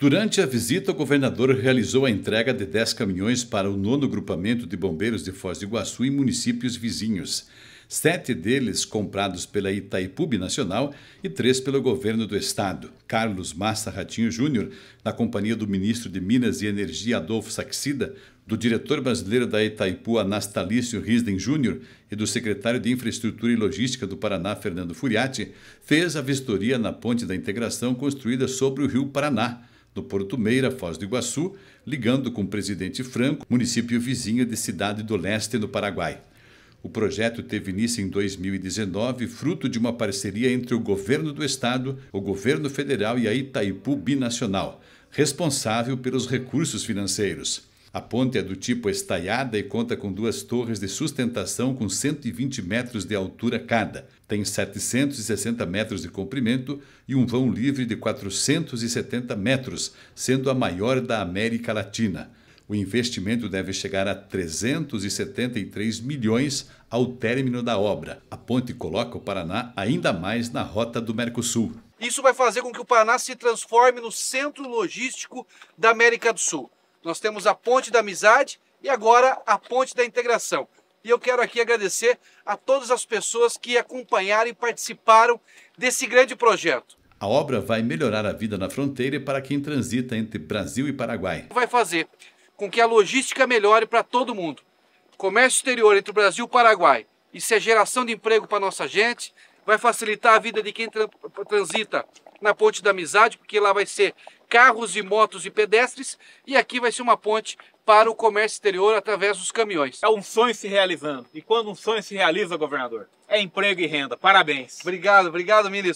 Durante a visita, o governador realizou a entrega de 10 caminhões para o nono grupamento de bombeiros de Foz do Iguaçu e municípios vizinhos. Sete deles comprados pela Itaipu Nacional e três pelo governo do estado. Carlos Massa Ratinho Júnior, na companhia do ministro de Minas e Energia Adolfo Saxida, do diretor brasileiro da Itaipu Anastalício Risden Júnior e do secretário de Infraestrutura e Logística do Paraná Fernando Furiati, fez a vistoria na ponte da integração construída sobre o rio Paraná no Porto Meira, Foz do Iguaçu, ligando com Presidente Franco, município vizinho de Cidade do Leste, no Paraguai. O projeto teve início em 2019, fruto de uma parceria entre o governo do estado, o governo federal e a Itaipu Binacional, responsável pelos recursos financeiros. A ponte é do tipo estaiada e conta com duas torres de sustentação com 120 metros de altura cada. Tem 760 metros de comprimento e um vão livre de 470 metros, sendo a maior da América Latina. O investimento deve chegar a 373 milhões ao término da obra. A ponte coloca o Paraná ainda mais na rota do Mercosul. Isso vai fazer com que o Paraná se transforme no centro logístico da América do Sul. Nós temos a Ponte da Amizade e agora a Ponte da Integração. E eu quero aqui agradecer a todas as pessoas que acompanharam e participaram desse grande projeto. A obra vai melhorar a vida na fronteira para quem transita entre Brasil e Paraguai. Vai fazer com que a logística melhore para todo mundo. Comércio exterior entre o Brasil e o Paraguai. Isso é geração de emprego para nossa gente, vai facilitar a vida de quem transita na Ponte da Amizade, porque lá vai ser carros e motos e pedestres, e aqui vai ser uma ponte para o comércio exterior através dos caminhões. É um sonho se realizando. E quando um sonho se realiza, governador, é emprego e renda. Parabéns. Obrigado, obrigado, ministro.